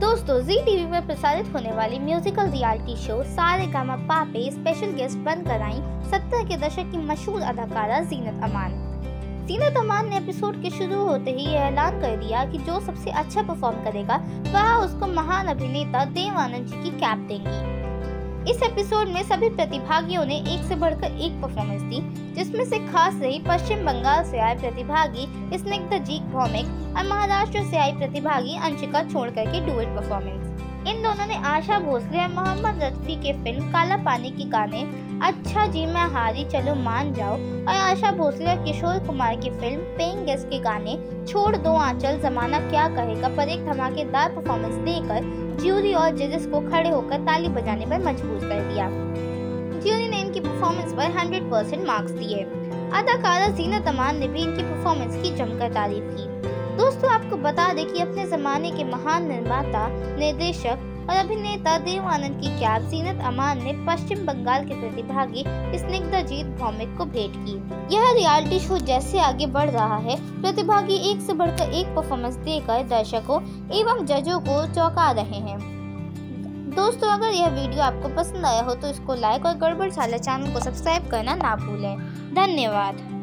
दोस्तों जी टीवी पर प्रसारित होने वाली musical reality show Sa Re Ga Ma पापे स्पेशल गेस्ट बनकर आई सत्तर के दशक की मशहूर अदाकारा जीनत अमान। जीनत अमान ने एपिसोड के शुरू होते ही यह ऐलान कर दिया कि जो सबसे अच्छा परफॉर्म करेगा, वह उसको महान अभिनेता देव आनंद जी की कैप देंगी। इस एपिसोड में सभी प्रतिभागियों ने एक से बढ़कर एक परफॉर्मेंस दी, जिसमें से खास रही पश्चिम बंगाल से आए प्रतिभागी स्निग्ध जी भौमिक और महाराष्ट्र से आई प्रतिभागी अंशिका छोड़कर की डुएट परफॉर्मेंस इन दोनों ने आशा भोसले और मोहम्मद रफी के फ़िल्म काला पानी के गाने अच्छा जी मैं हारी, चलो मान जाओ, और आशा भोसले और किशोर कुमार की फ़िल्म पेइंग गेस्ट के गाने, छोड़ दो आंचल, जमाना क्या कहेगा, पर एक धमाकेदार परफॉर्मेंस देकर ज्यूरी और जजेस को खड़े होकर ताली बजाने पर मजबूर कर दिया। ज्यूरी ने इनकी परफॉर्मेंस पर 100 परसेंट मार्क्स दिए। अदाकारा जीनत अमान ने भी इनकी परफॉर्मेंस की जमकर तारीफ़ की। आपको बता दें कि अपने जमाने के महान निर्माता, निर्देशक और अभिनेता देव आनंद की कैब जीनत अमान ने पश्चिम बंगाल के प्रतिभागी स्निग्धजीत भौमिक को भेंट की। यह रियलिटी शो जैसे आगे बढ़ रहा है। प्रतिभागी एक से बढ़कर एक परफॉर्मेंस देकर दर्शकों एवं जजों को चौंका रहे हैं। दोस्तों, अगर यह वीडियो आपको पसंद आया हो तो इसको लाइक और गड़बड़ चैनल को सब्सक्राइब करना ना भूलें। धन्यवाद।